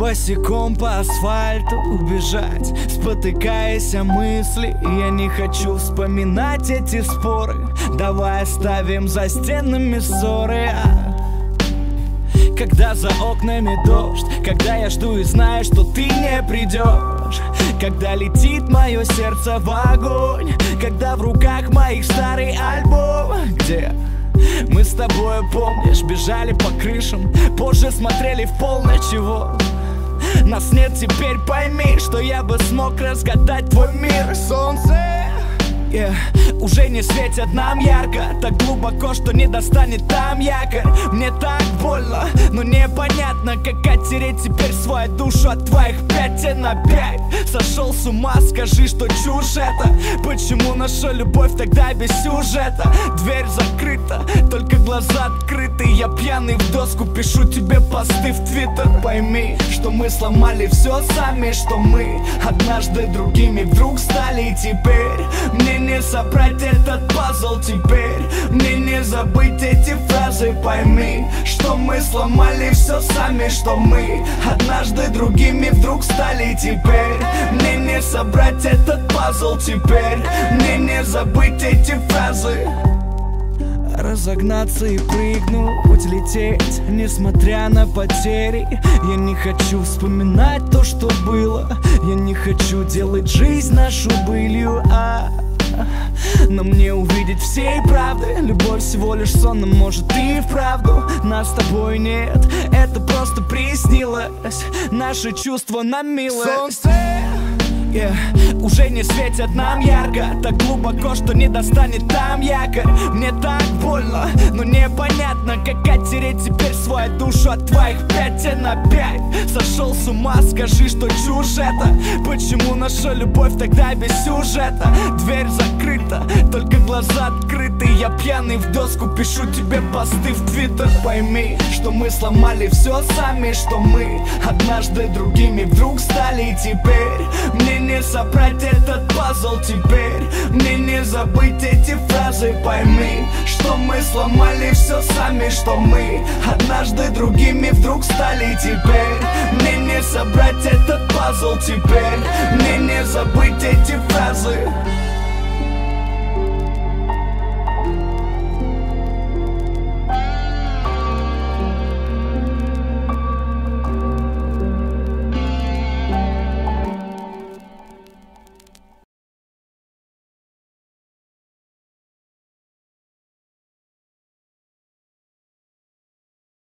Босиком по асфальту убежать Спотыкаясь о мысли Я не хочу вспоминать эти споры Давай оставим за стенами ссоры а? Когда за окнами дождь Когда я жду и знаю, что ты не придешь Когда летит мое сердце в огонь Когда в руках моих старый альбом Где мы с тобой, помнишь, бежали по крышам Позже смотрели в пол на чего нас нет теперь, пойми, что я бы смог разгадать твой мир. Солнце yeah. Уже не светят нам ярко. Так глубоко, что не достанет там якорь. Мне так больно, но непонятно Как оттереть теперь свою душу от твоих пятен на пять. Сошел с ума, скажи, что чушь это. Почему наша любовь тогда без сюжета? Дверь закрыта, только глаза открыты. Я пьяный в доску, пишу тебе посты в твиттер. Пойми, что мы сломали все сами Что мы однажды другими вдруг стали. Теперь мне не собрать этот пазл теперь. Мне не забыть эти фразы Пойми, что мы сломали все сами Что мы однажды другими вдруг стали теперь. Мне не собрать этот пазл теперь. Мне не забыть эти фразы. Разогнаться и прыгнуть, лететь, несмотря на потери. Я не хочу вспоминать то, что было. Я не хочу делать жизнь нашу былью, а но мне увидеть всей правды Любовь всего лишь сон, но может и вправду Нас с тобой нет, это просто приснилось Наши чувства нам милость Солнце yeah. Уже не светят нам ярко. Так глубоко, что не достанет там якорь. Мне так больно, но непонятно Как оттереть теперь свою душу от твоих пятен опять. Сошел с ума, скажи, что чушь это. Почему наша любовь тогда без сюжета? Дверь закрыта, только глаза открыты. Я пьяный в доску, пишу тебе посты в твиттер. Пойми, что мы сломали все сами Что мы однажды другими вдруг стали. И теперь мне не собрать этот пазл теперь. Мне не забыть эти фразы Пойми, что мы сломали все сами Что мы однажды другими вдруг стали теперь. Мне не собрать этот пазл теперь. Мне не забыть эти фразы